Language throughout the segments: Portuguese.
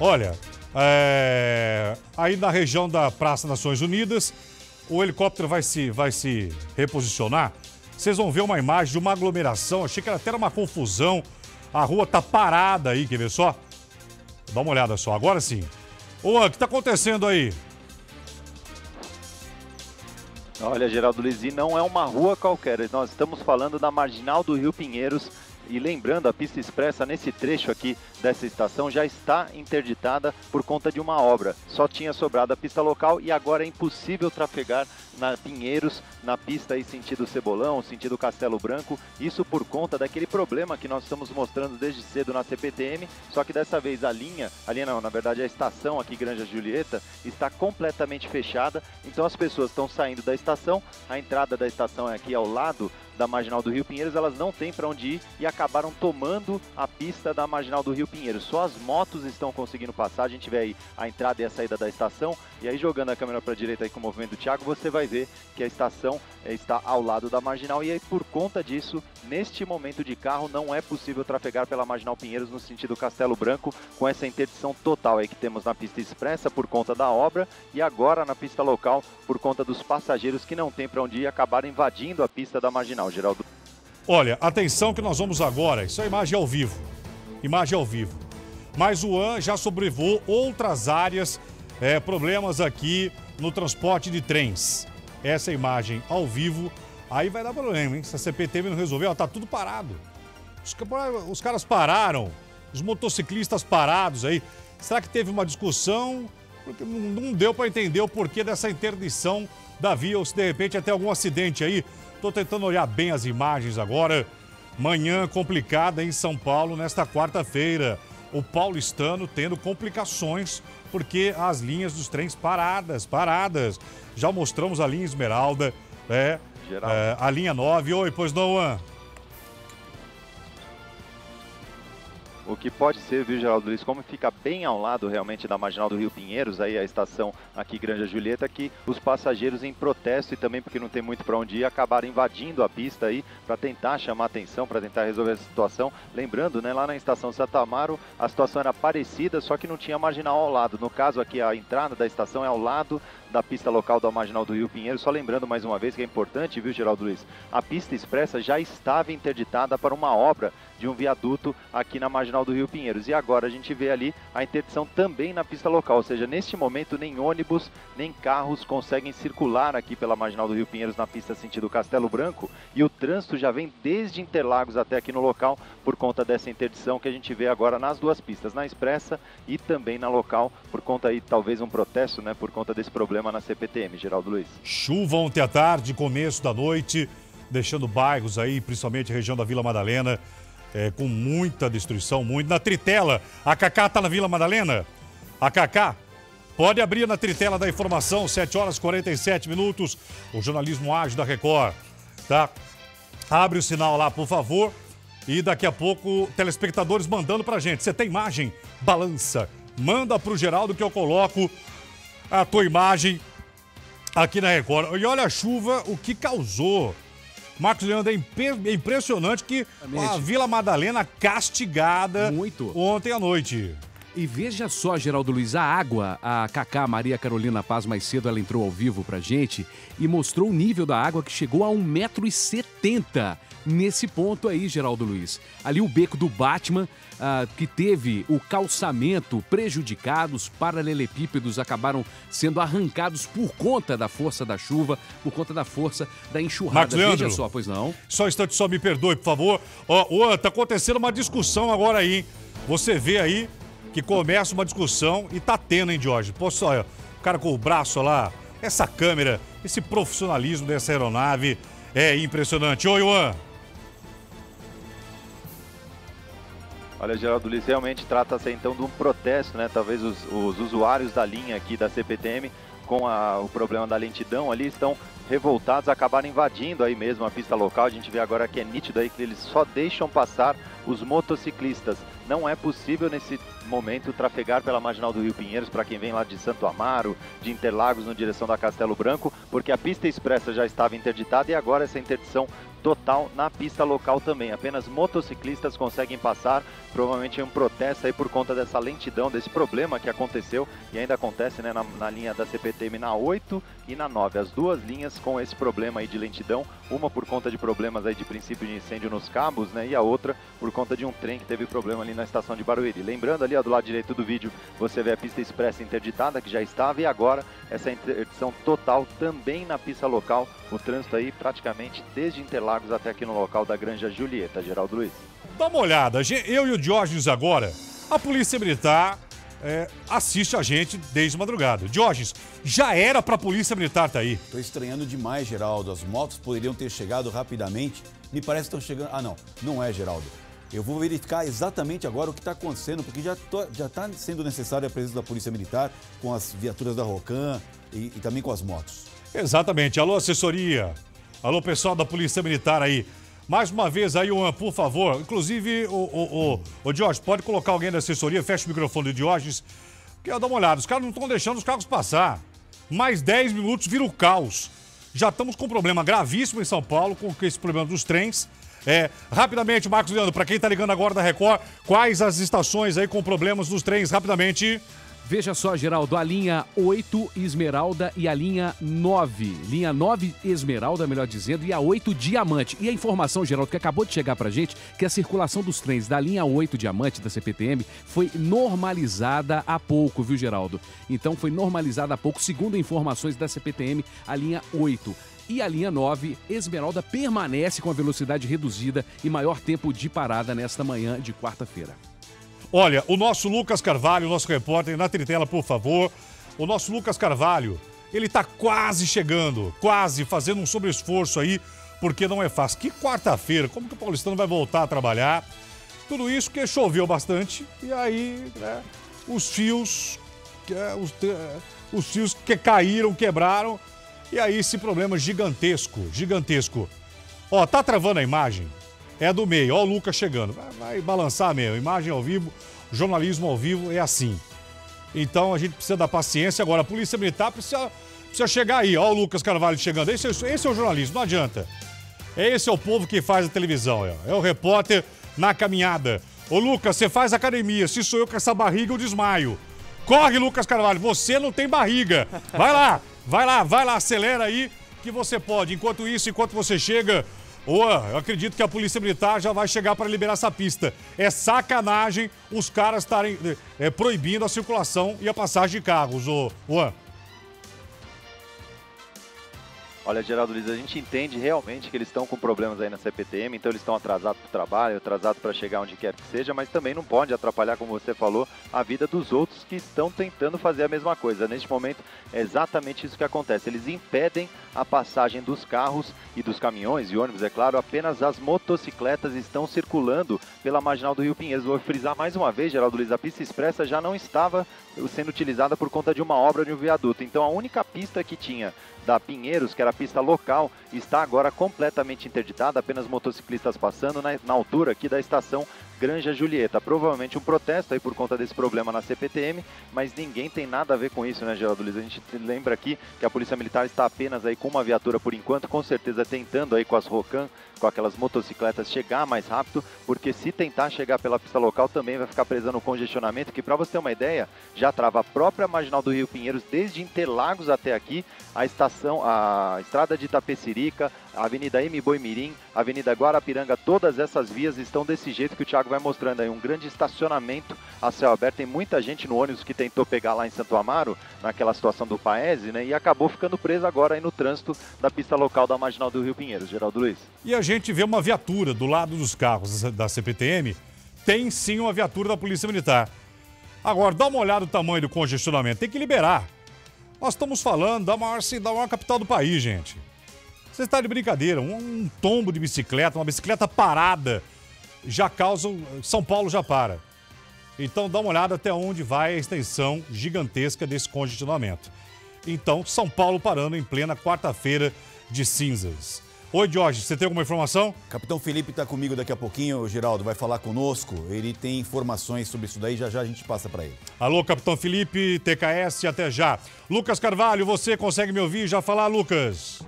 Olha, é, aí na região da Praça Nações Unidas, o helicóptero vai se, vai se reposicionar. Vocês vão ver uma imagem de uma aglomeração. Achei que era até uma confusão. A rua tá parada aí, quer ver só? Dá uma olhada só, agora sim. Ô, o que tá acontecendo aí? Olha, Geraldo Lisi, não é uma rua qualquer. Nós estamos falando da marginal do Rio Pinheiros, e lembrando, a pista expressa nesse trecho aqui dessa estação já está interditada por conta de uma obra. Só tinha sobrado a pista local e agora é impossível trafegar na Pinheiros, na pista aí sentido Cebolão, sentido Castelo Branco. Isso por conta daquele problema que nós estamos mostrando desde cedo na CPTM, só que dessa vez a linha, a linha não, na verdade a estação aqui Granja Julieta está completamente fechada. Então as pessoas estão saindo da estação, a entrada da estação é aqui ao lado da Marginal do Rio Pinheiros, elas não têm para onde ir e acabaram tomando a pista da Marginal do Rio Pinheiros. Só as motos estão conseguindo passar. A gente vê aí a entrada e a saída da estação. E aí, jogando a câmera para a direita aí com o movimento do Thiago, você vai ver que a estação eh, está ao lado da Marginal. E aí, por conta disso, neste momento de carro, não é possível trafegar pela Marginal Pinheiros no sentido Castelo Branco, com essa interdição total aí que temos na pista expressa por conta da obra e agora na pista local por conta dos passageiros que não têm para onde ir acabaram invadindo a pista da Marginal final, Geraldo. Olha, atenção que nós vamos agora. Isso é imagem ao vivo. Imagem ao vivo. Mas o AN já sobrevoou outras áreas, é, problemas aqui no transporte de trens. Essa imagem ao vivo. Aí vai dar problema, hein? Se a CPTM não resolver, ó, tá tudo parado. Os, os caras pararam, os motociclistas parados aí. Será que teve uma discussão? Porque não deu para entender o porquê dessa interdição da via, ou se de repente até algum acidente aí Estou tentando olhar bem as imagens agora. Manhã complicada em São Paulo nesta quarta-feira. O paulistano tendo complicações porque as linhas dos trens paradas, paradas. Já mostramos a linha Esmeralda, é, é a linha 9. Oi, pois não, An? O que pode ser, viu, Geraldo Luiz, como fica bem ao lado realmente da marginal do Rio Pinheiros, aí a estação aqui Granja Julieta, que os passageiros em protesto e também porque não tem muito para onde ir, acabaram invadindo a pista aí para tentar chamar atenção, para tentar resolver essa situação. Lembrando, né, lá na estação Santa Amaro, a situação era parecida, só que não tinha marginal ao lado. No caso aqui, a entrada da estação é ao lado da pista local da Marginal do Rio Pinheiro. Só lembrando mais uma vez que é importante, viu, Geraldo Luiz? A pista expressa já estava interditada para uma obra de um viaduto aqui na Marginal do Rio Pinheiros. E agora a gente vê ali a interdição também na pista local, ou seja, neste momento nem ônibus nem carros conseguem circular aqui pela Marginal do Rio Pinheiros na pista sentido Castelo Branco e o trânsito já vem desde Interlagos até aqui no local por conta dessa interdição que a gente vê agora nas duas pistas, na expressa e também na local, por conta aí talvez um protesto, né, por conta desse problema problema na CPTM, Geraldo Luiz. Chuva ontem à tarde, começo da noite, deixando bairros aí, principalmente a região da Vila Madalena, é, com muita destruição, muito. Na Tritela, a Cacá tá na Vila Madalena? A Cacá, pode abrir na Tritela da informação, 7 horas e 47 minutos, o jornalismo ágil da Record, tá? Abre o sinal lá, por favor. E daqui a pouco, telespectadores mandando pra gente. Você tem imagem? Balança. Manda pro Geraldo que eu coloco a tua imagem aqui na Record. E olha a chuva, o que causou. Marcos Leandro, é, é impressionante que a Vila Madalena castigada Muito. ontem à noite. E veja só, Geraldo Luiz, a água, a Cacá Maria Carolina Paz mais cedo, ela entrou ao vivo pra gente e mostrou o nível da água que chegou a 1,70m nesse ponto aí, Geraldo Luiz. Ali o beco do Batman, ah, que teve o calçamento prejudicado, os paralelepípedos acabaram sendo arrancados por conta da força da chuva, por conta da força da enxurrada. Marcos Leandro, Veja só, pois não. Só um instante, só me perdoe, por favor. Ó, oh, tá acontecendo uma discussão agora aí, hein? Você vê aí que começa uma discussão e tá tendo, hein, Jorge? Posso, olha, o cara com o braço lá, essa câmera, esse profissionalismo dessa aeronave é impressionante. Oi, Juan. Olha, Geraldo Liz, realmente trata-se então de um protesto, né? Talvez os, os, usuários da linha aqui da CPTM com a, o problema da lentidão ali estão revoltados, acabaram invadindo aí mesmo a pista local. A gente vê agora que é nítido aí que eles só deixam passar os motociclistas. Não é possível nesse momento trafegar pela marginal do Rio Pinheiros para quem vem lá de Santo Amaro, de Interlagos, na direção da Castelo Branco, porque a pista expressa já estava interditada e agora essa interdição total na pista local também. Apenas motociclistas conseguem passar. Provavelmente é um protesto aí por conta dessa lentidão, desse problema que aconteceu e ainda acontece né, na, na linha da CPTM na 8 e na 9. As duas linhas com esse problema aí de lentidão, uma por conta de problemas aí de princípio de incêndio nos cabos, né? E a outra por conta de um trem que teve problema ali na estação de Barueri. Lembrando ali ó, do lado direito do vídeo, você vê a pista expressa interditada que já estava e agora essa interdição total também na pista local. O trânsito aí praticamente desde Interlagos até aqui no local da Granja Julieta, Geraldo Luiz. Dá uma olhada, eu e o Diógenes agora, a Polícia Militar é, assiste a gente desde madrugada. Diógenes, já era para a Polícia Militar tá aí. Tô estranhando demais, Geraldo. As motos poderiam ter chegado rapidamente. Me parece que estão chegando. Ah, não, não é, Geraldo. Eu vou verificar exatamente agora o que está acontecendo, porque já está sendo necessária a presença da Polícia Militar com as viaturas da Rocan e, e também com as motos. Exatamente. Alô, assessoria. Alô, pessoal da Polícia Militar aí. Mais uma vez aí, Juan, por favor. Inclusive, o, o, o, o Diógenes, pode colocar alguém da assessoria, fecha o microfone do Diógenes. Quer dar uma olhada, os caras não estão deixando os carros passar. Mais 10 minutos vira o caos. Já estamos com um problema gravíssimo em São Paulo, com esse problema dos trens. É, rapidamente, Marcos Leandro, para quem está ligando agora da Record, quais as estações aí com problemas dos trens? Rapidamente. Veja só, Geraldo, a linha 8 Esmeralda e a linha 9. Linha 9 Esmeralda, melhor dizendo, e a 8 Diamante. E a informação, Geraldo, que acabou de chegar pra gente, que a circulação dos trens da linha 8 Diamante da CPTM foi normalizada há pouco, viu, Geraldo? Então foi normalizada há pouco, segundo informações da CPTM, a linha 8 e a linha 9, Esmeralda, permanece com a velocidade reduzida e maior tempo de parada nesta manhã de quarta-feira. Olha, o nosso Lucas Carvalho, nosso repórter, na tritela, por favor. O nosso Lucas Carvalho, ele tá quase chegando, quase fazendo um sobreesforço aí, porque não é fácil. Que quarta-feira, como que o paulistano vai voltar a trabalhar? Tudo isso porque choveu bastante e aí, né, os fios, é, os, é, os fios que caíram, quebraram, e aí esse problema gigantesco, gigantesco. Ó, tá travando a imagem? É do meio. Ó o Lucas chegando. Vai, vai balançar mesmo. Imagem ao vivo, jornalismo ao vivo é assim. Então a gente precisa da paciência. Agora, a Polícia Militar precisa, precisa chegar aí. Ó o Lucas Carvalho chegando. Esse, esse é o jornalismo, não adianta. Esse é o povo que faz a televisão. É, é o repórter na caminhada. Ô Lucas, você faz academia. Se sou eu com essa barriga, eu desmaio. Corre, Lucas Carvalho. Você não tem barriga. Vai lá, vai lá, vai lá, acelera aí que você pode. Enquanto isso, enquanto você chega, Ô, eu acredito que a Polícia Militar já vai chegar para liberar essa pista. É sacanagem os caras estarem é, proibindo a circulação e a passagem de carros, ô. Olha, Geraldo Luiz, a gente entende realmente que eles estão com problemas aí na CPTM, então eles estão atrasados para o trabalho, atrasados para chegar onde quer que seja, mas também não pode atrapalhar, como você falou, a vida dos outros que estão tentando fazer a mesma coisa. Neste momento, é exatamente isso que acontece. Eles impedem a passagem dos carros e dos caminhões e ônibus, é claro, apenas as motocicletas estão circulando pela marginal do Rio Pinheiros. Vou frisar mais uma vez, Geraldo Luiz, a pista expressa já não estava sendo utilizada por conta de uma obra de um viaduto. Então a única pista que tinha da Pinheiros, que era a pista local, está agora completamente interditada, apenas motociclistas passando na, na altura aqui da estação Granja Julieta. Provavelmente um protesto aí por conta desse problema na CPTM, mas ninguém tem nada a ver com isso, né, Geraldo Luiz? A gente lembra aqui que a Polícia Militar está apenas aí com uma viatura por enquanto, com certeza tentando aí com as Rocan, com aquelas motocicletas chegar mais rápido, porque se tentar chegar pela pista local também vai ficar presa no congestionamento, que para você ter uma ideia, já trava a própria marginal do Rio Pinheiros desde Interlagos até aqui, a estação, a estrada de Itapecerica, a Avenida M. Boimirim, a Avenida Guarapiranga, todas essas vias estão desse jeito que o Thiago vai mostrando aí, um grande estacionamento a céu aberto. Tem muita gente no ônibus que tentou pegar lá em Santo Amaro, naquela situação do Paese, né? E acabou ficando preso agora aí no trânsito da pista local da Marginal do Rio Pinheiros, Geraldo Luiz. E a gente vê uma viatura do lado dos carros da CPTM, tem sim uma viatura da Polícia Militar. Agora, dá uma olhada no tamanho do congestionamento, tem que liberar. Nós estamos falando da maior, da maior capital do país, gente. Você está de brincadeira. Um, um, tombo de bicicleta, uma bicicleta parada, já causa. São Paulo já para. Então dá uma olhada até onde vai a extensão gigantesca desse congestionamento. Então, São Paulo parando em plena quarta-feira de cinzas. Oi, Jorge, você tem alguma informação? Capitão Felipe está comigo daqui a pouquinho, Geraldo, vai falar conosco. Ele tem informações sobre isso daí, já já a gente passa para ele. Alô, Capitão Felipe, TKS, até já. Lucas Carvalho, você consegue me ouvir? Já falar, Lucas?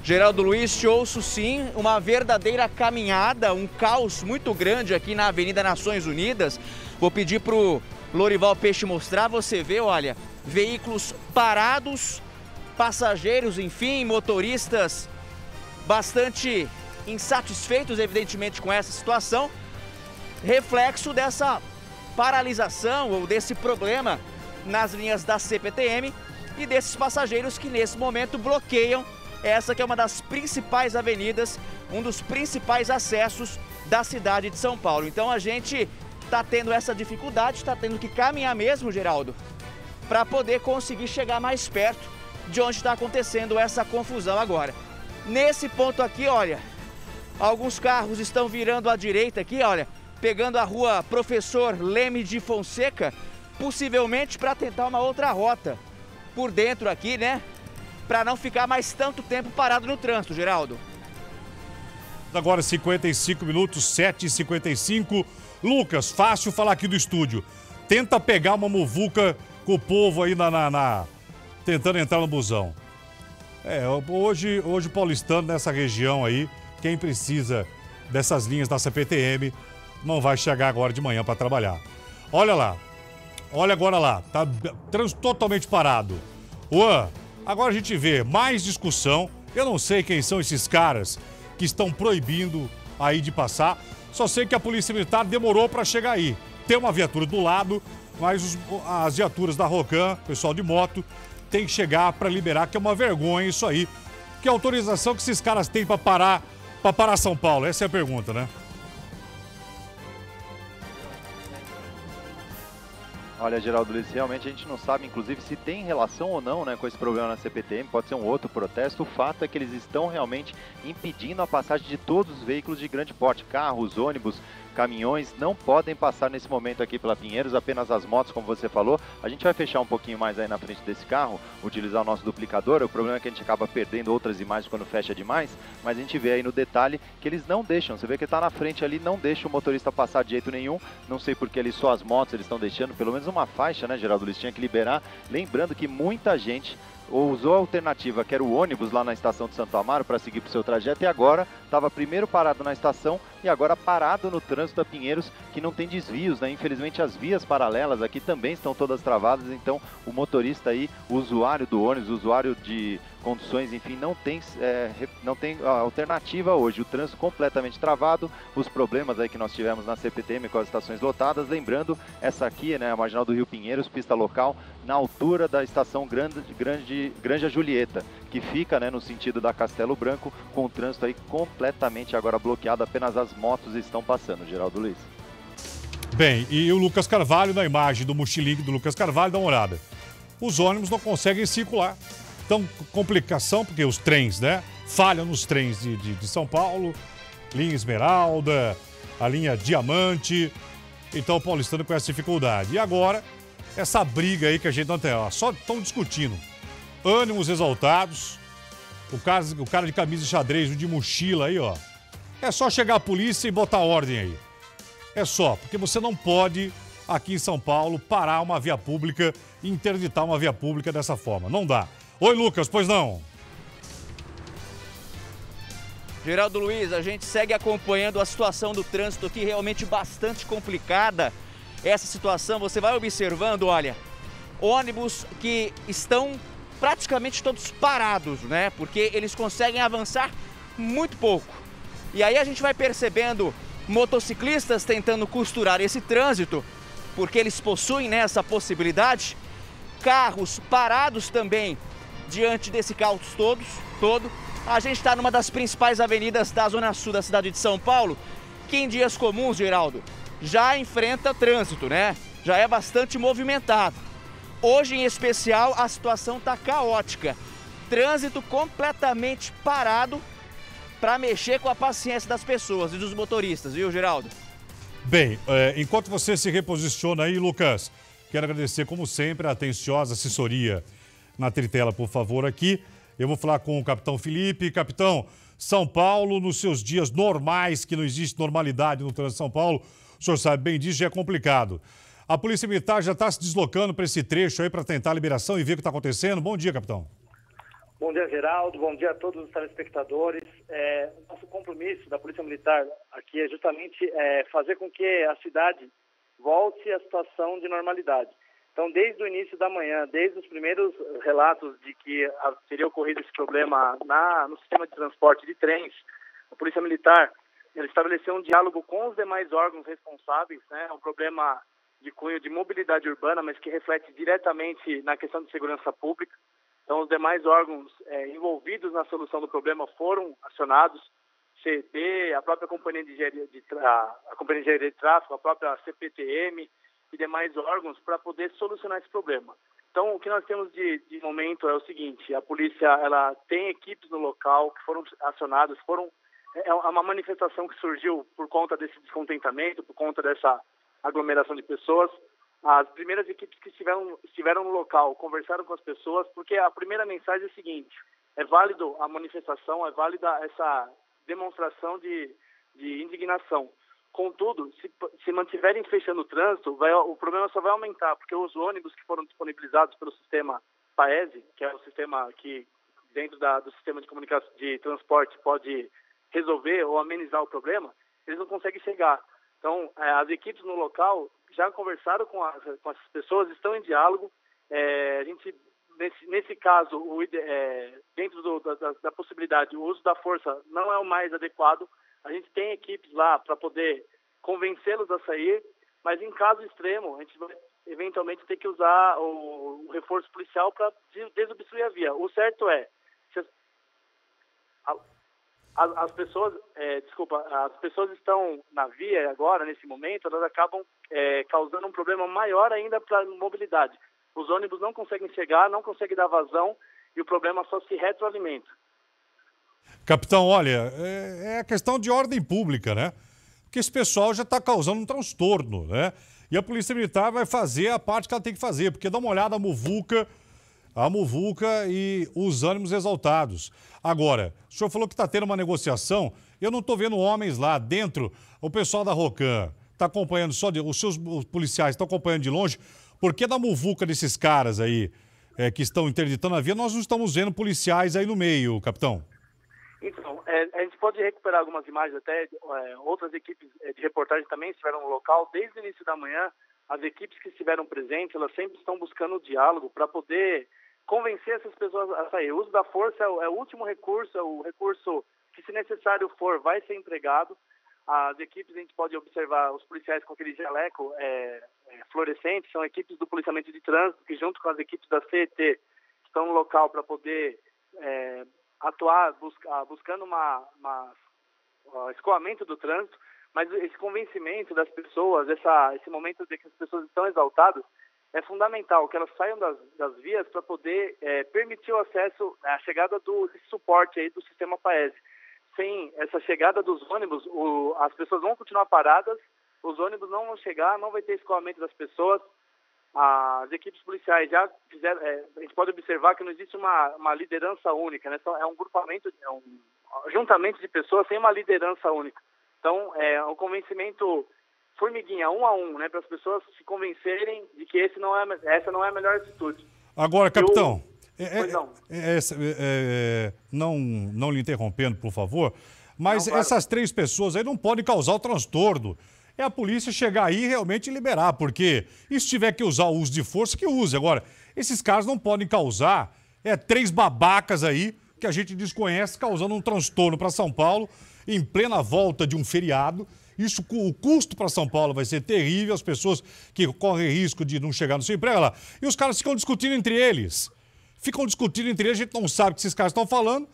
Geraldo Luiz, te ouço sim, uma verdadeira caminhada, um caos muito grande aqui na Avenida Nações Unidas. Vou pedir pro Lorival Peixe mostrar, você vê, olha, veículos parados, passageiros, enfim, motoristas bastante insatisfeitos, evidentemente, com essa situação, reflexo dessa paralisação ou desse problema nas linhas da CPTM e desses passageiros que nesse momento bloqueiam essa que é uma das principais avenidas, um dos principais acessos da cidade de São Paulo. Então a gente está tendo essa dificuldade, está tendo que caminhar mesmo, Geraldo, para poder conseguir chegar mais perto de onde está acontecendo essa confusão agora. Nesse ponto aqui, olha, alguns carros estão virando à direita aqui, olha, pegando a rua Professor Leme de Fonseca, possivelmente para tentar uma outra rota por dentro aqui, né? Para não ficar mais tanto tempo parado no trânsito, Geraldo. Agora 55 minutos, 7h55. Lucas, fácil falar aqui do estúdio. Tenta pegar uma muvuca com o povo aí na, na, na... tentando entrar no busão. É, hoje, hoje paulistano nessa região aí, quem precisa dessas linhas da CPTM não vai chegar agora de manhã para trabalhar. Olha lá, olha agora lá, tá trânsito totalmente parado. Juan, agora a gente vê mais discussão. Eu não sei quem são esses caras que estão proibindo aí de passar. Só sei que a Polícia Militar demorou para chegar aí. Tem uma viatura do lado, mas os, as viaturas da Rocan, pessoal de moto, tem que chegar para liberar, que é uma vergonha isso aí. Que autorização que esses caras têm para parar, para parar São Paulo? Essa é a pergunta, né? Olha, Geraldo Luiz, realmente a gente não sabe, inclusive, se tem relação ou não né, com esse problema na CPTM, pode ser um outro protesto. O fato é que eles estão realmente impedindo a passagem de todos os veículos de grande porte, carros, ônibus, caminhões não podem passar nesse momento aqui pela Pinheiros, apenas as motos, como você falou. A gente vai fechar um pouquinho mais aí na frente desse carro, utilizar o nosso duplicador. O problema é que a gente acaba perdendo outras imagens quando fecha demais, mas a gente vê aí no detalhe que eles não deixam. Você vê que está na frente ali, não deixa o motorista passar de jeito nenhum. Não sei porque ali só as motos eles estão deixando, pelo menos uma faixa, né, Geraldo? Eles tinham que liberar. Lembrando que muita gente ou usou a alternativa que era o ônibus lá na estação de Santo Amaro para seguir para o seu trajeto e agora estava primeiro parado na estação e agora parado no trânsito da Pinheiros que não tem desvios, né? Infelizmente as vias paralelas aqui também estão todas travadas, então o motorista aí, o usuário do ônibus, o usuário de condições, enfim, não tem, é, não tem alternativa hoje. O trânsito completamente travado, os problemas aí que nós tivemos na CPTM com as estações lotadas. Lembrando, essa aqui, né, a marginal do Rio Pinheiros, pista local, na altura da estação Grande, Grande, Granja Julieta, que fica né, no sentido da Castelo Branco, com o trânsito aí completamente agora bloqueado, apenas as motos estão passando, Geraldo Luiz. Bem, e o Lucas Carvalho, na imagem do mochilinho do Lucas Carvalho, dá uma olhada. Os ônibus não conseguem circular. Então, complicação, porque os trens, né? Falham nos trens de, de, de São Paulo, linha Esmeralda, a linha Diamante. Então, o paulistano com essa dificuldade. E agora, essa briga aí que a gente não tem, ó, só estão discutindo. Ânimos exaltados, o cara, o cara de camisa de xadrez, de mochila aí, ó. É só chegar a polícia e botar ordem aí. É só, porque você não pode, aqui em São Paulo, parar uma via pública e interditar uma via pública dessa forma. Não dá. Oi, Lucas, pois não? Geraldo Luiz, a gente segue acompanhando a situação do trânsito aqui, realmente bastante complicada. Essa situação, você vai observando, olha, ônibus que estão praticamente todos parados, né? Porque eles conseguem avançar muito pouco. E aí a gente vai percebendo motociclistas tentando costurar esse trânsito, porque eles possuem né, essa possibilidade. Carros parados também diante desse caos todos, todo. A gente está numa das principais avenidas da zona sul da cidade de São Paulo, que em dias comuns, Geraldo, já enfrenta trânsito, né? Já é bastante movimentado. Hoje, em especial, a situação está caótica. Trânsito completamente parado para mexer com a paciência das pessoas e dos motoristas, viu, Geraldo? Bem, é, enquanto você se reposiciona aí, Lucas, quero agradecer, como sempre, a atenciosa assessoria na tritela, por favor, aqui. Eu vou falar com o capitão Felipe. Capitão, São Paulo, nos seus dias normais, que não existe normalidade no trânsito de São Paulo, o senhor sabe bem disso, já é complicado. A Polícia Militar já está se deslocando para esse trecho aí para tentar a liberação e ver o que está acontecendo. Bom dia, capitão. Bom dia, Geraldo. Bom dia a todos os telespectadores. É, nosso compromisso da Polícia Militar aqui é justamente é, fazer com que a cidade volte à situação de normalidade. Então, desde o início da manhã, desde os primeiros relatos de que teria ocorrido esse problema na, no sistema de transporte de trens, a Polícia Militar ele estabeleceu um diálogo com os demais órgãos responsáveis, né? É um problema de cunho de mobilidade urbana, mas que reflete diretamente na questão de segurança pública. Então, os demais órgãos é, envolvidos na solução do problema foram acionados, CET, a própria companhia de engenharia de, a, a companhia de, engenharia de tráfego, a própria CPTM e demais órgãos para poder solucionar esse problema. Então, o que nós temos de, de momento é o seguinte: a polícia ela tem equipes no local que foram acionadas, foram é, é uma manifestação que surgiu por conta desse descontentamento, por conta dessa aglomeração de pessoas. As primeiras equipes que estiveram, estiveram no local conversaram com as pessoas, porque a primeira mensagem é a seguinte: é válido a manifestação, é válida essa demonstração de, de indignação. Contudo, se, se mantiverem fechando o trânsito, vai, o problema só vai aumentar, porque os ônibus que foram disponibilizados pelo sistema PAESE, que é o sistema que dentro da, do sistema de comunicação de transporte pode resolver ou amenizar o problema, eles não conseguem chegar. Então, é, as equipes no local já conversaram com, as, com essas pessoas, estão em diálogo. É, a gente, nesse, nesse caso, o, é, dentro do, da, da, possibilidade, o uso da força não é o mais adequado. A gente tem equipes lá para poder convencê-los a sair, mas em caso extremo, a gente vai eventualmente ter que usar o, o reforço policial para desobstruir a via. O certo é, as, as pessoas, é, desculpa, as pessoas estão na via agora, nesse momento, elas acabam é, causando um problema maior ainda para a mobilidade. Os ônibus não conseguem chegar, não conseguem dar vazão e o problema só se retroalimenta. Capitão, olha, é, é questão de ordem pública, né? Porque esse pessoal já está causando um transtorno, né? E a Polícia Militar vai fazer a parte que ela tem que fazer, porque dá uma olhada a muvuca a muvuca e os ânimos exaltados. Agora, o senhor falou que está tendo uma negociação. Eu não estou vendo homens lá dentro. O pessoal da Rocan está acompanhando só de, os seus policiais estão acompanhando de longe. Por que da muvuca desses caras aí é, que estão interditando a via, nós não estamos vendo policiais aí no meio, capitão? Então, é, a gente pode recuperar algumas imagens até, é, outras equipes é, de reportagem também estiveram no local. Desde o início da manhã, as equipes que estiveram presentes, elas sempre estão buscando o diálogo para poder convencer essas pessoas a sair. O uso da força é o, é o último recurso, é o recurso que, se necessário for, vai ser empregado. As equipes, a gente pode observar os policiais com aquele jaleco é, é, fluorescente, são equipes do policiamento de trânsito, que junto com as equipes da CET estão no local para poder é, atuar busca, buscando uma, uma uh, escoamento do trânsito, mas esse convencimento das pessoas, essa, esse momento de que as pessoas estão exaltadas, é fundamental que elas saiam das, das vias para poder é, permitir o acesso, a chegada do suporte aí do sistema PAES. Sem essa chegada dos ônibus, o, as pessoas vão continuar paradas, os ônibus não vão chegar, não vai ter escoamento das pessoas. As equipes policiais já fizeram, é, a gente pode observar que não existe uma, uma liderança única, né? É um grupamento, é um juntamento de pessoas sem uma liderança única. Então, é um convencimento formiguinha, um a um, né, para as pessoas se convencerem de que esse não é, essa não é a melhor atitude. Agora, capitão, Eu... é, não. É, é, é, não, não lhe interrompendo, por favor, mas não, claro. essas três pessoas aí não podem causar o transtorno. É a polícia chegar aí e realmente liberar, porque e se tiver que usar o uso de força, que use. Agora, esses caras não podem causar é, três babacas aí que a gente desconhece, causando um transtorno para São Paulo em plena volta de um feriado isso, o custo para São Paulo vai ser terrível, as pessoas que correm risco de não chegar no seu emprego lá. E os caras ficam discutindo entre eles. Ficam discutindo entre eles, a gente não sabe o que esses caras estão falando.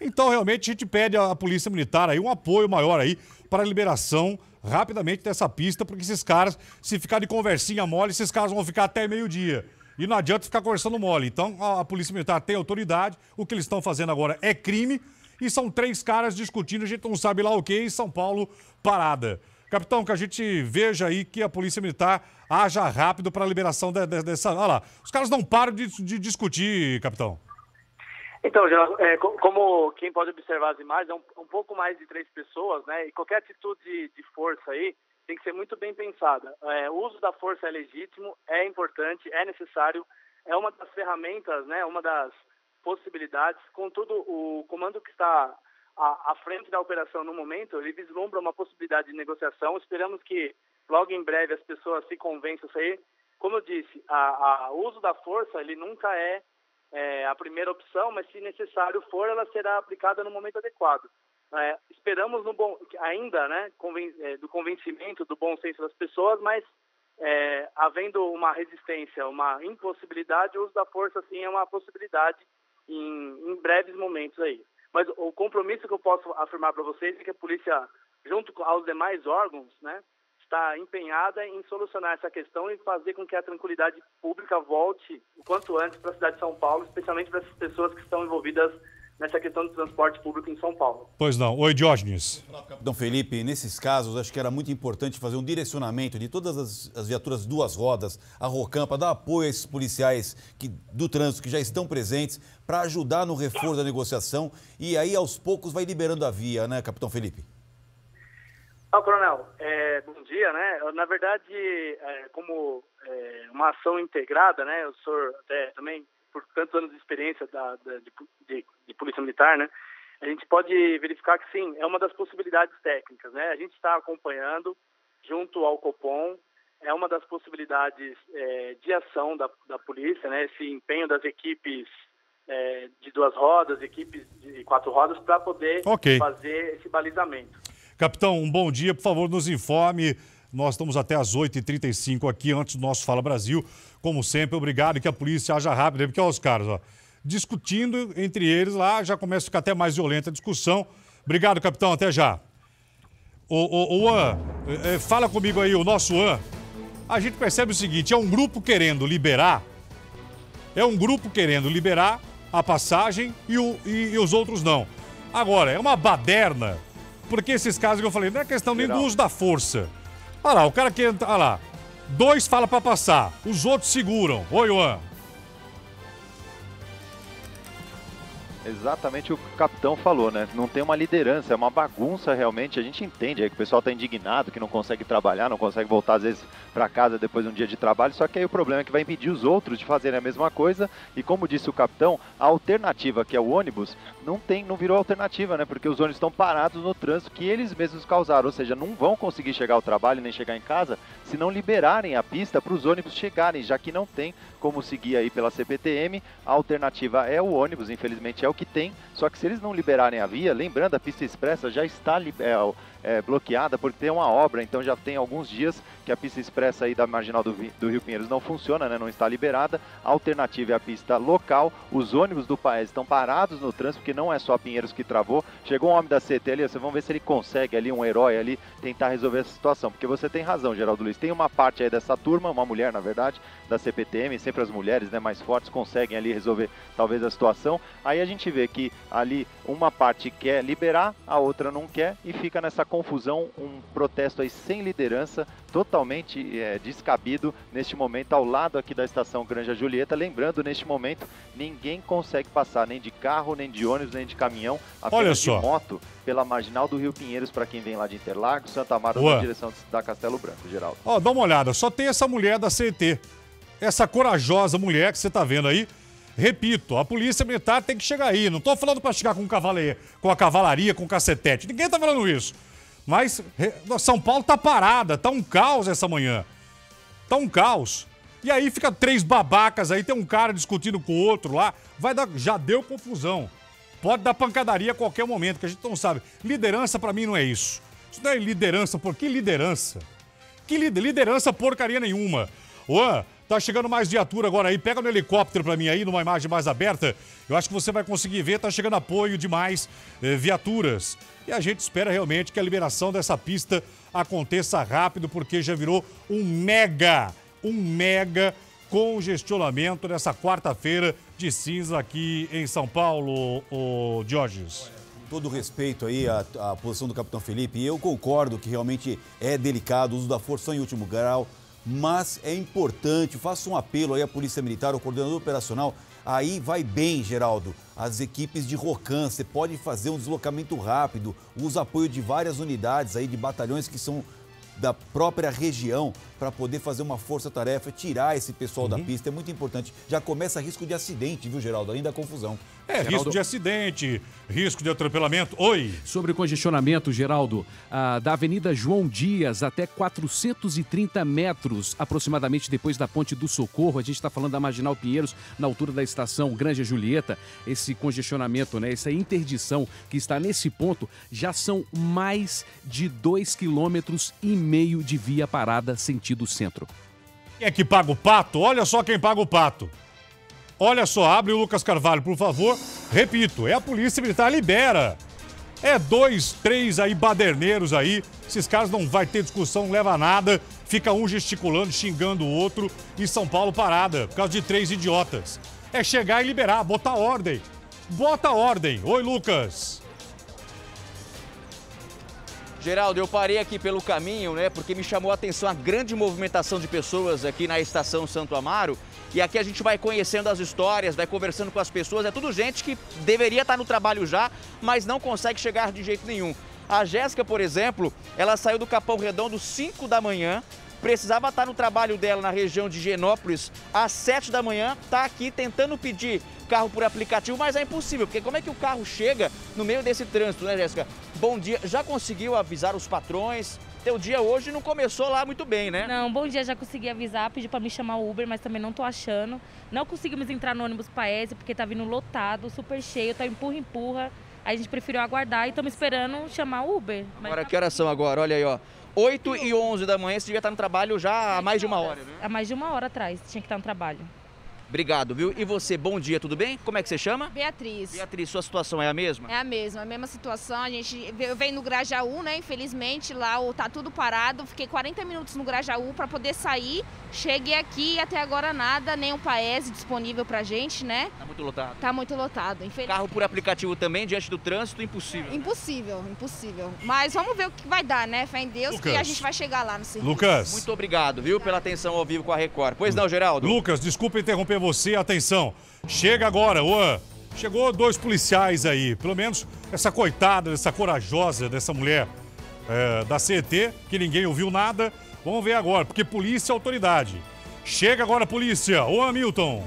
Então, realmente, a gente pede à Polícia Militar aí um apoio maior aí para a liberação rapidamente dessa pista, porque esses caras, se ficar de conversinha mole, esses caras vão ficar até meio-dia. E não adianta ficar conversando mole. Então, a, a Polícia Militar tem autoridade, o que eles estão fazendo agora é crime e são três caras discutindo, a gente não sabe lá o que, em São Paulo, parada. Capitão, que a gente veja aí que a Polícia Militar haja rápido para a liberação de, de, dessa. Olha lá, os caras não param de, de discutir, capitão. Então, já, é, como quem pode observar as imagens, é um, um, pouco mais de três pessoas, né? E qualquer atitude de força aí tem que ser muito bem pensada. É, o uso da força é legítimo, é importante, é necessário, é uma das ferramentas, né? Uma das possibilidades. Contudo, o comando que está à, à frente da operação no momento, ele vislumbra uma possibilidade de negociação. Esperamos que logo em breve as pessoas se convençam isso aí. Como eu disse, o uso da força ele nunca é, é, a primeira opção, mas se necessário for, ela será aplicada no momento adequado. É, esperamos no bom, ainda, né, conven, é, do convencimento, do bom senso das pessoas, mas é, havendo uma resistência, uma impossibilidade, o uso da força sim é uma possibilidade em, em breves momentos aí. Mas o compromisso que eu posso afirmar para vocês é que a polícia, junto aos demais órgãos, né, está empenhada em solucionar essa questão e fazer com que a tranquilidade pública volte o quanto antes para a cidade de São Paulo, especialmente para essas pessoas que estão envolvidas nessa questão do transporte público em São Paulo. Pois não. Oi, Diógenes. Capitão Felipe, nesses casos, acho que era muito importante fazer um direcionamento de todas as, as viaturas duas rodas, a Rocam, para dar apoio a esses policiais que, do trânsito que já estão presentes, para ajudar no reforço da negociação e aí, aos poucos, vai liberando a via, né, Capitão Felipe? Ah, coronel, é, bom dia, né? Na verdade, é, como é, uma ação integrada, né? O senhor até também por tantos anos de experiência da, da de, de, de, polícia militar, né? A gente pode verificar que sim, é uma das possibilidades técnicas, né? A gente está acompanhando junto ao Copom, é uma das possibilidades é, de ação da, da polícia, né? Esse empenho das equipes é, de duas rodas, equipes de quatro rodas, para poder okay. fazer esse balizamento. Capitão, um bom dia, por favor, nos informe nós estamos até às 8h35 aqui, antes do nosso Fala Brasil. Como sempre, obrigado e que a polícia haja rápido, porque olha os caras, ó, discutindo entre eles lá, já começa a ficar até mais violenta a discussão. Obrigado, capitão, até já. O, o, o An, é, fala comigo aí, o nosso An. A gente percebe o seguinte: é um grupo querendo liberar, é um grupo querendo liberar a passagem e, o, e, e os outros não. Agora, é uma baderna, porque esses casos que eu falei, não é questão nem do uso da força. Olha lá, o cara que entra. Olha lá. Dois fala para passar, os outros seguram. Oi, Juan. Exatamente o que o capitão falou, né? Não tem uma liderança, é uma bagunça realmente. A gente entende aí que o pessoal está indignado, que não consegue trabalhar, não consegue voltar às vezes para casa depois de um dia de trabalho. Só que aí o problema é que vai impedir os outros de fazerem a mesma coisa. E como disse o capitão, a alternativa que é o ônibus não tem, não virou alternativa, né? Porque os ônibus estão parados no trânsito que eles mesmos causaram, ou seja, não vão conseguir chegar ao trabalho nem chegar em casa se não liberarem a pista para os ônibus chegarem, já que não tem como seguir aí pela CPTM. A alternativa é o ônibus, infelizmente é o que tem. Só que se eles não liberarem a via, lembrando, a pista expressa já está é, é, bloqueada porque tem uma obra, então já tem alguns dias que a pista expressa aí da marginal do, do Rio Pinheiros não funciona, né, não está liberada. A alternativa é a pista local. Os ônibus do país estão parados no trânsito, porque não é só Pinheiros que travou. Chegou um homem da CT ali, vocês vão ver se ele consegue ali, um herói ali, tentar resolver essa situação. Porque você tem razão, Geraldo Luiz. Tem uma parte aí dessa turma, uma mulher, na verdade, da CPTM, sempre as mulheres né, mais fortes conseguem ali resolver talvez a situação. Aí a gente vê que ali uma parte quer liberar, a outra não quer e fica nessa confusão, um protesto aí sem liderança, totalmente é, descabido neste momento ao lado aqui da estação Granja Julieta. Lembrando, neste momento, ninguém consegue passar nem de carro, nem de ônibus, nem de caminhão, apenas Olha só. de moto pela marginal do Rio Pinheiros para quem vem lá de Interlagos, Santa Amaro, na direção da Castelo Branco, Geraldo. Ó, oh, dá uma olhada, só tem essa mulher da CT. Essa corajosa mulher que você está vendo aí, Repito, a polícia militar tem que chegar aí. Não estou falando para chegar com, cavalaria, com a cavalaria, com o cacetete. Ninguém está falando isso. Mas São Paulo tá parada, tá um caos essa manhã. Tá um caos. E aí fica três babacas aí, tem um cara discutindo com o outro lá. Vai dar, já deu confusão. Pode dar pancadaria a qualquer momento, que a gente não sabe. Liderança para mim não é isso. Isso não é liderança, por que liderança? Que liderança porcaria nenhuma. Juan, Tá chegando mais viatura agora aí. Pega no helicóptero para mim aí, numa imagem mais aberta. Eu acho que você vai conseguir ver. Tá chegando apoio de mais eh, viaturas. E a gente espera realmente que a liberação dessa pista aconteça rápido, porque já virou um mega, um mega congestionamento nessa quarta-feira de cinza aqui em São Paulo, o Diógenes todo respeito aí à, à, posição do capitão Felipe, eu concordo que realmente é delicado o uso da força em último grau, mas é importante, faço um apelo aí à Polícia Militar, ao coordenador operacional, aí vai bem, Geraldo, as equipes de ROCAN, você pode fazer um deslocamento rápido, usa apoio de várias unidades aí, de batalhões que são da própria região para poder fazer uma força-tarefa, tirar esse pessoal Uhum. da pista. É muito importante. Já começa risco de acidente, viu, Geraldo? Além da confusão. É, risco de acidente, risco de atropelamento. Oi! Sobre o congestionamento, Geraldo, ah, da Avenida João Dias até 430 metros, aproximadamente depois da Ponte do Socorro. A gente está falando da Marginal Pinheiros, na altura da estação Granja Julieta. Esse congestionamento, né, essa interdição que está nesse ponto, já são mais de 2,5 quilômetros e meio de via parada sentido centro. Quem é que paga o pato? Olha só quem paga o pato. Olha só, abre o Lucas Carvalho, por favor. Repito, é a Polícia Militar, libera. É dois, três aí baderneiros aí. Esses caras não vai ter discussão, não leva nada. Fica um gesticulando, xingando o outro. E São Paulo parada, por causa de três idiotas. É chegar e liberar, botar ordem. Bota ordem. Oi, Lucas. Geraldo, eu parei aqui pelo caminho, né? Porque me chamou a atenção a grande movimentação de pessoas aqui na estação Santo Amaro. E aqui a gente vai conhecendo as histórias, vai conversando com as pessoas. É tudo gente que deveria estar no trabalho já, mas não consegue chegar de jeito nenhum. A Jéssica, por exemplo, ela saiu do Capão Redondo 5 da manhã, precisava estar no trabalho dela na região de Genópolis às 7 da manhã, está aqui tentando pedir carro por aplicativo, mas é impossível, porque como é que o carro chega no meio desse trânsito, né, Jéssica? Bom dia, já conseguiu avisar os patrões? Teu dia hoje não começou lá muito bem, né? Não, bom dia, já consegui avisar, pedi pra me chamar o Uber, mas também não tô achando. Não conseguimos entrar no ônibus Paese porque tá vindo lotado, super cheio, tá empurra, empurra. A gente preferiu aguardar e estamos esperando chamar o Uber. Agora, tá que horas são agora? Olha aí, ó. 8 e 11 da manhã, você devia estar no trabalho já há mais de uma hora, né? Há mais de uma hora atrás, tinha que estar no trabalho. Obrigado, viu? E você, bom dia, tudo bem? Como é que você chama? Beatriz. Beatriz, sua situação é a mesma? É a mesma, a mesma situação. A gente veio veio no Grajaú, né? Infelizmente lá o- tá tudo parado. Fiquei 40 minutos no Grajaú para poder sair. Cheguei aqui e até agora nada, nem o Paese disponível pra gente, né? Tá muito lotado. Tá muito lotado. Infeliz... Carro por aplicativo também, diante do trânsito, impossível. Impossível, impossível. Mas vamos ver o que vai dar, né? Fé em Deus Lucas. que a gente vai chegar lá no serviço. Lucas. Muito obrigado, viu, pela atenção ao vivo com a Record. Pois não, Geraldo? Lucas, desculpa interromper você. Atenção. Chega agora, Juan. Chegou dois policiais aí. Pelo menos essa coitada, essa corajosa dessa mulher é, da CET, que ninguém ouviu nada. Vamos ver agora, porque polícia é autoridade. Chega agora, polícia. Ô, Hamilton.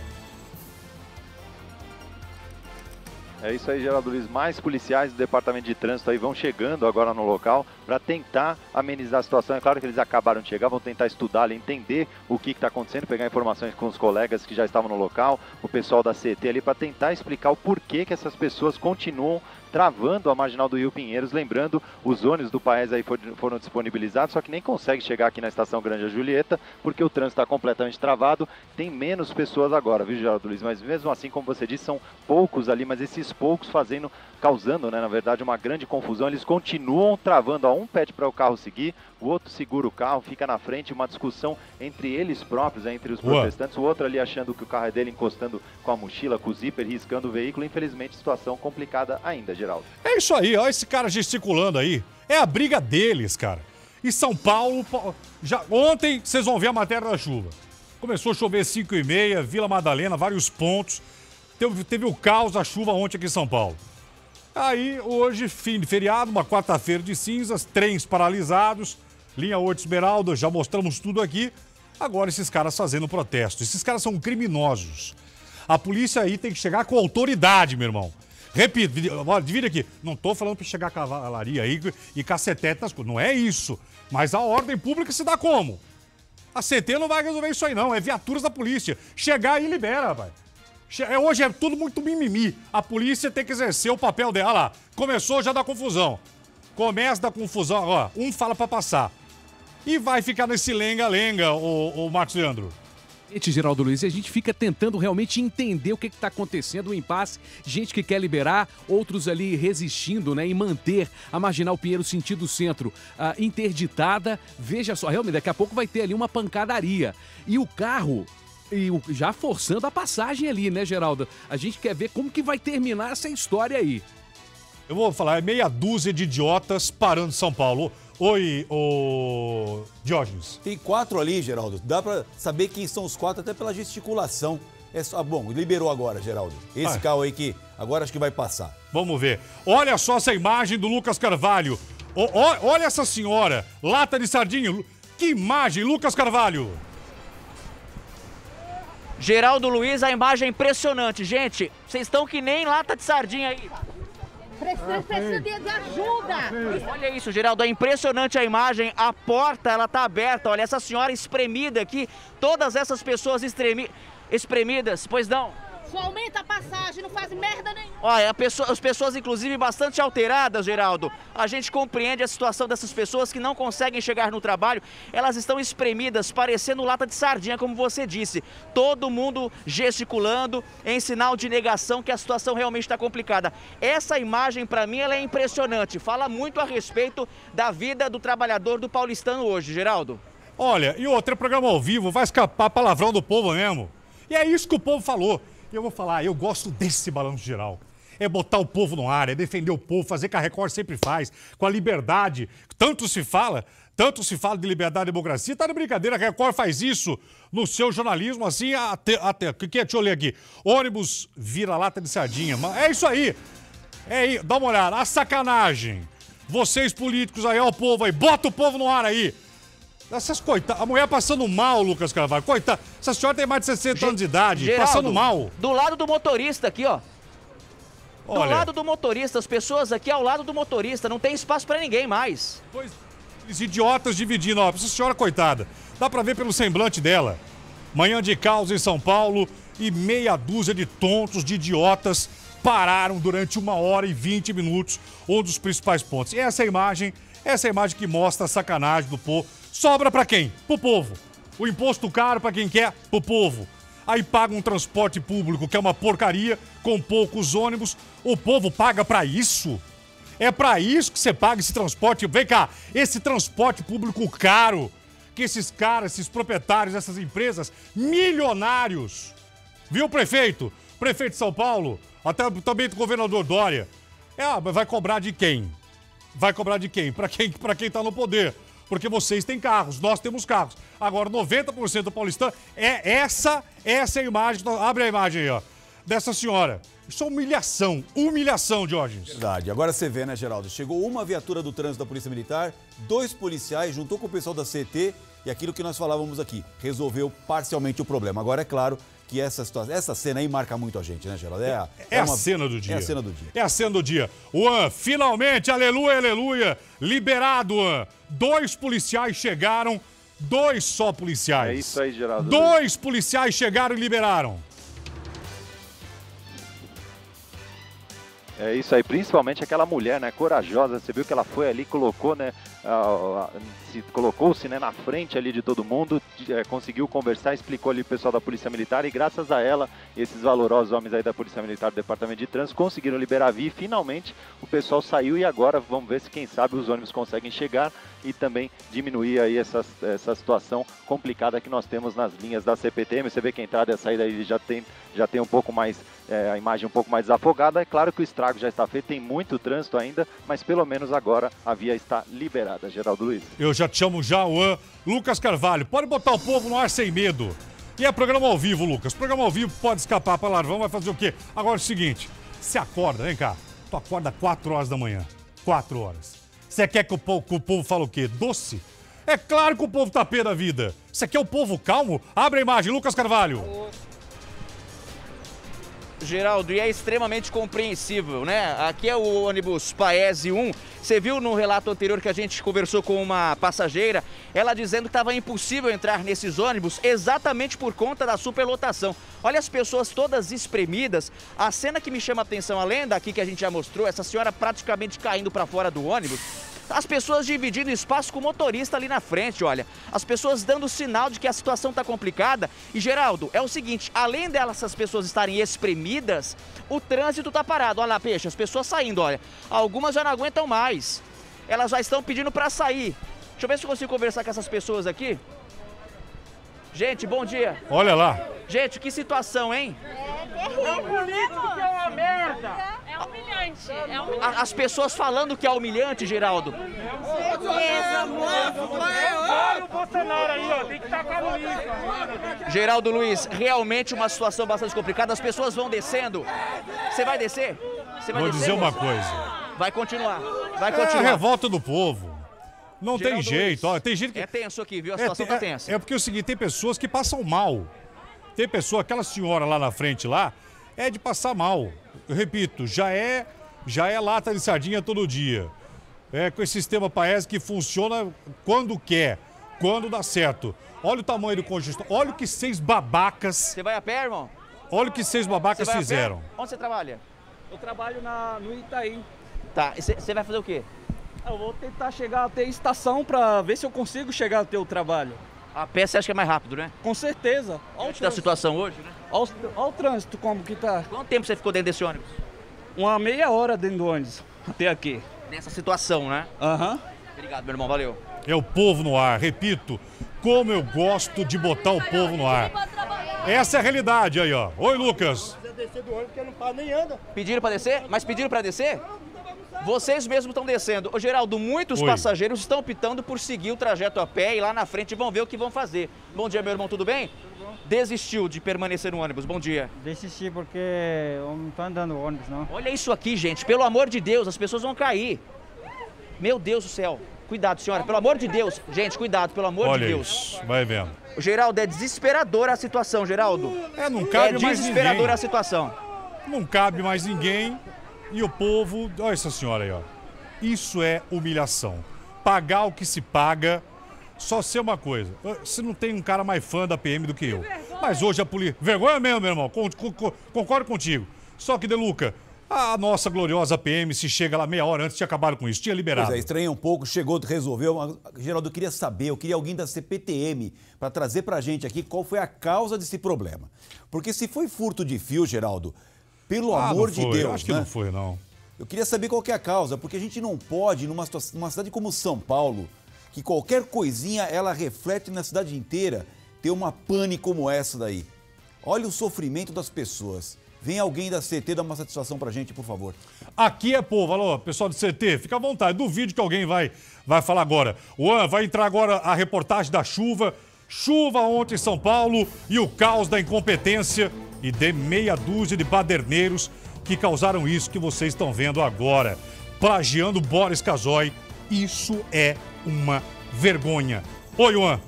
É isso aí, Geraldo Luiz. Mais policiais do Departamento de Trânsito aí vão chegando agora no local para tentar amenizar a situação. É claro que eles acabaram de chegar, vão tentar estudar, ali, entender o que está acontecendo, pegar informações com os colegas que já estavam no local, o pessoal da CT ali, para tentar explicar o porquê que essas pessoas continuam travando a marginal do Rio Pinheiros. Lembrando, os ônibus do Paes aí foram, disponibilizados, só que nem consegue chegar aqui na estação Granja Julieta, porque o trânsito está completamente travado. Tem menos pessoas agora, viu, Geraldo Luiz? Mas mesmo assim, como você disse, são poucos ali, mas esses poucos fazendo, causando, né, na verdade, uma grande confusão. Eles continuam travando, ó, um pede para o carro seguir, o outro segura o carro, fica na frente, uma discussão entre eles próprios, né, entre os Boa. protestantes, o outro ali achando que o carro é dele, encostando com a mochila, com o zíper, riscando o veículo. Infelizmente, situação complicada ainda, Geraldo. É isso aí, ó, esse cara gesticulando aí. É a briga deles, cara. E São Paulo, já ontem vocês vão ver a matéria da chuva. Começou a chover 5 e meia, Vila Madalena, vários pontos. Teve, teve o caos da chuva ontem aqui em São Paulo. Aí, hoje, fim de feriado, uma quarta-feira de cinzas, trens paralisados, linha 8 Esmeralda, já mostramos tudo aqui. Agora esses caras fazendo protesto. Esses caras são criminosos. A polícia aí tem que chegar com autoridade, meu irmão. Repito, divide aqui. Não tô falando pra chegar cavalaria aí e cacetete nas coisas. Não é isso. Mas a ordem pública se dá como? A CT não vai resolver isso aí, não. É viaturas da polícia. Chegar e libera, rapaz. É, Hoje é tudo muito mimimi. A polícia tem que exercer o papel dela. Lá, começou já da confusão. Começa da confusão. Ó, um fala pra passar. E vai ficar nesse lenga-lenga, o, o Marcos Leandro. Gente, Geraldo Luiz, a gente fica tentando realmente entender o que está acontecendo, o impasse, gente que quer liberar, outros ali resistindo, né, e manter a Marginal Pinheiro sentido centro ah, interditada. Veja só, realmente, daqui a pouco vai ter ali uma pancadaria. E o carro, e o- já forçando a passagem ali, né, Geraldo? A gente quer ver como que vai terminar essa história aí. Eu vou falar, é meia dúzia de idiotas parando em São Paulo. Oi, ô Diógenes. Tem quatro ali, Geraldo. Dá pra saber quem são os quatro até pela gesticulação. É só, bom, liberou agora, Geraldo. Esse Vai. carro aí que agora acho que vai passar. Vamos ver. Olha só essa imagem do Lucas Carvalho. Ó, ó, olha essa senhora, lata de sardinha. Que imagem, Lucas Carvalho. Geraldo Luiz, a imagem é impressionante. Gente, vocês estão que nem lata de sardinha aí. Precisa, precisa de, de ajuda. Olha isso, Geraldo, é impressionante a imagem. A porta, ela tá aberta. Olha essa senhora espremida aqui. Todas essas pessoas estremi... espremidas, pois não? Só aumenta a passagem, não faz merda nenhuma. Olha, pessoa, as pessoas, inclusive, bastante alteradas, Geraldo. A gente compreende a situação dessas pessoas que não conseguem chegar no trabalho. Elas estão espremidas, parecendo lata de sardinha, como você disse. Todo mundo gesticulando em sinal de negação que a situação realmente está complicada. Essa imagem, para mim, ela é impressionante. Fala muito a respeito da vida do trabalhador do paulistano hoje, Geraldo. Olha, e outro é programa ao vivo, vai escapar palavrão do povo mesmo. E é isso que o povo falou. E eu vou falar, eu gosto desse balanço geral. É botar o povo no ar, é defender o povo, fazer o que a Record sempre faz, com a liberdade. Tanto se fala, tanto se fala de liberdade e democracia, tá de brincadeira, a Record faz isso no seu jornalismo, assim, até. até o que é? Deixa eu ler aqui. Ônibus vira lata de sardinha. É isso aí. É aí, dá uma olhada. A sacanagem. Vocês políticos aí, ó, o povo aí, bota o povo no ar aí. Essas coitadas. A mulher passando mal, Lucas Carvalho. Coitada. Essa senhora tem mais de 60 anos de idade, Geraldo, passando mal. Do lado do motorista aqui, ó. Do Olha. lado do motorista, as pessoas aqui ao lado do motorista, não tem espaço pra ninguém mais. Pois, Os idiotas dividindo, ó. Essa senhora, coitada. Dá pra ver pelo semblante dela. Manhã de caos em São Paulo e meia dúzia de tontos, de idiotas, pararam durante uma hora e 20 minutos um dos principais pontos. E essa imagem, essa imagem que mostra a sacanagem do povo. Sobra pra quem? Pro povo. O imposto caro pra quem quer? Pro povo. Aí paga um transporte público que é uma porcaria, com poucos ônibus. O povo paga pra isso? É pra isso que você paga esse transporte? Vem cá, esse transporte público caro que esses caras, esses proprietários dessas empresas milionários, viu, prefeito? Prefeito de São Paulo, até também do governador Dória. É, vai cobrar de quem? Vai cobrar de quem? Pra quem, pra quem tá no poder. Porque vocês têm carros, nós temos carros. Agora, 90% do paulistano é essa, essa é a imagem. Abre a imagem aí, ó. Dessa senhora. Isso é humilhação. Humilhação, Diógenes. Verdade. Agora você vê, né, Geraldo? Chegou uma viatura do trânsito da Polícia Militar, dois policiais, juntou com o pessoal da CT e aquilo que nós falávamos aqui, resolveu parcialmente o problema. Agora, é claro que essa situação, essa cena aí marca muito a gente, né, Geraldo? É, a, É, uma- a cena do dia. É a cena do dia. É a cena do dia. Juan, finalmente, aleluia, aleluia, liberado, Juan. Dois policiais chegaram, dois só policiais. É isso aí, Geraldo. Dois policiais chegaram e liberaram. É isso aí, principalmente aquela mulher, né, corajosa, você viu que ela foi ali, colocou, né, se colocou-se, né, na frente ali de todo mundo, é, conseguiu conversar, explicou ali o pessoal da Polícia Militar e graças a ela, esses valorosos homens aí da Polícia Militar do Departamento de Trânsito conseguiram liberar a via e finalmente o pessoal saiu e agora vamos ver se quem sabe os ônibus conseguem chegar e também diminuir aí essa, essa situação complicada que nós temos nas linhas da CPTM. Você vê que a entrada e a saída aí já tem, já tem um pouco mais, é, a imagem um pouco mais desafogada. É claro que o estrago já está feito, tem muito trânsito ainda, mas pelo menos agora a via está liberada, Geraldo Luiz. Eu já te chamo já, Juan. Lucas Carvalho, pode botar o povo no ar sem medo. E é programa ao vivo, Lucas. Programa ao vivo pode escapar para larvão, vai fazer o quê? Agora é o seguinte, você acorda, vem cá. Tu acorda 4 horas da manhã. 4 horas. Você quer que o, povo, que o povo fale o quê? Doce? É claro que o povo tá pé da vida. Você quer o povo calmo? Abre a imagem, Lucas Carvalho. Geraldo, e é extremamente compreensível, né? Aqui é o ônibus Paese 1. Você viu no relato anterior que a gente conversou com uma passageira, ela dizendo que estava impossível entrar nesses ônibus exatamente por conta da superlotação. Olha as pessoas todas espremidas. A cena que me chama a atenção, além daqui que a gente já mostrou, essa senhora praticamente caindo para fora do ônibus. As pessoas dividindo espaço com o motorista ali na frente, olha. As pessoas dando sinal de que a situação está complicada. E, Geraldo, é o seguinte, além delas, essas pessoas estarem espremidas, o trânsito está parado. Olha lá, peixe, as pessoas saindo, olha. Algumas já não aguentam mais. Elas já estão pedindo para sair. Deixa eu ver se eu consigo conversar com essas pessoas aqui. Gente, bom dia. Olha lá. Gente, que situação, hein? É humilhante. É humilhante. A- As pessoas falando que é humilhante, Geraldo. Geraldo Luiz, realmente uma situação bastante complicada. As pessoas vão descendo. Você vai descer? Você vai Vou descer, dizer uma moço? coisa. Vai continuar. Vai É a continuar. revolta do povo. Não tem Geraldo jeito. Luiz, Ó, tem gente que. É tenso aqui, viu? A É, situação tem- tá tensa. é, é porque é o seguinte, tem pessoas que passam mal. Tem pessoa, aquela senhora lá na frente lá, é de passar mal. Eu repito, já é, já é lata de sardinha todo dia. É com esse sistema Paes que funciona quando quer, quando dá certo. Olha o tamanho do congestão. Olha o que seis babacas, Você vai a pé, irmão? olha o que seis babacas vai a pé? fizeram. Onde você trabalha? Eu trabalho na, no Itaim. Tá, e você vai fazer o quê? Eu vou tentar chegar até a estação pra ver se eu consigo chegar até o trabalho. A pé você acha que é mais rápido, né? Com certeza. Olha da trânsito, situação hoje, né? olha o- olha o trânsito como que tá. Quanto tempo você ficou dentro desse ônibus? Uma meia hora dentro do ônibus até aqui. Nessa situação, né? Aham. Obrigado, meu irmão, valeu. É o povo no ar. Repito, como eu gosto de botar o povo no ar. Essa é a realidade aí, ó. Oi, Lucas. Pediram pra descer? Mas pediram pra descer? Vocês mesmos estão descendo. Ô, Geraldo, muitos Oi. passageiros estão optando por seguir o trajeto a pé e lá na frente vão ver o que vão fazer. Bom dia, meu irmão, tudo bem? Desistiu de permanecer no ônibus. Bom dia. Desisti porque eu não tô andando ônibus, não. Olha isso aqui, gente. Pelo amor de Deus, as pessoas vão cair. Meu Deus do céu. Cuidado, senhora. Pelo amor de Deus. Gente, cuidado, pelo amor Olha de Deus. isso. Vai vendo. Geraldo, é desesperadora a situação, Geraldo. É, não É cabe mais desesperadora ninguém. a situação. Não cabe mais ninguém. E o povo. Olha essa senhora aí, ó. Isso é humilhação. Pagar o que se paga. Só ser uma coisa. Você não tem um cara mais fã da PM do que eu. Mas hoje a polícia. Vergonha mesmo, meu irmão. Con- con- con- Concordo contigo. Só que, Deluca, a nossa gloriosa PM, se chega lá meia hora antes, tinha acabado com isso. Tinha liberado. Pois é, estranhei um pouco, chegou, resolveu. mas, Geraldo, eu queria saber, eu queria alguém da CPTM para trazer para a gente aqui qual foi a causa desse problema. Porque se foi furto de fio, Geraldo, pelo Ah, amor de. Deus, Acho que né? não foi, não. Eu queria saber qual que é a causa, porque a gente não pode, numa, numa cidade como São Paulo, que qualquer coisinha ela reflete na cidade inteira, ter uma pane como essa daí. Olha o sofrimento das pessoas. Vem alguém da CT dar uma satisfação pra gente, por favor. Aqui é povo. Alô, pessoal do CT, fica à vontade. Duvido que alguém vai, vai falar agora. Juan, vai entrar agora a reportagem da chuva. Chuva ontem em São Paulo e o caos da incompetência e de meia dúzia de baderneiros que causaram isso que vocês estão vendo agora. Plagiando Boris Casoy. Isso é uma vergonha. Oi, Juan.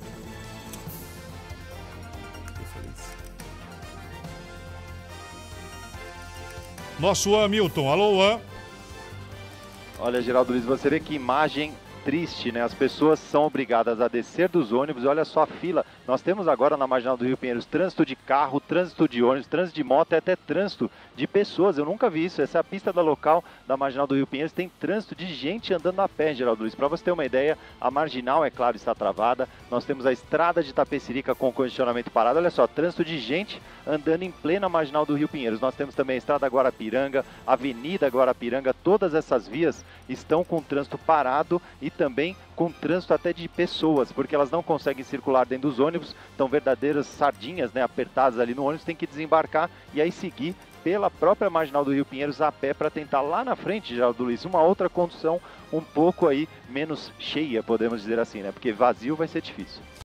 Nosso Hamilton. Alô, Juan. Olha, Geraldo Luiz, você vê que imagem triste, né? As pessoas são obrigadas a descer dos ônibus. Olha só a fila. Nós temos agora na Marginal do Rio Pinheiros trânsito de carro, trânsito de ônibus, trânsito de moto e até trânsito de pessoas. Eu nunca vi isso. Essa é a pista da local da Marginal do Rio Pinheiros. Tem trânsito de gente andando a pé, Geraldo Luiz. Para você ter uma ideia, a Marginal, é claro, está travada. Nós temos a estrada de Tapecerica com condicionamento parado. Olha só, trânsito de gente andando em plena Marginal do Rio Pinheiros. Nós temos também a estrada Guarapiranga, Avenida Guarapiranga. Todas essas vias estão com trânsito parado e também com trânsito até de pessoas, porque elas não conseguem circular dentro dos ônibus, estão verdadeiras sardinhas, né, apertadas ali no ônibus, tem que desembarcar e aí seguir pela própria marginal do Rio Pinheiros a pé para tentar lá na frente, Geraldo Luiz, uma outra condução um pouco aí menos cheia, podemos dizer assim, né? Porque vazio vai ser difícil.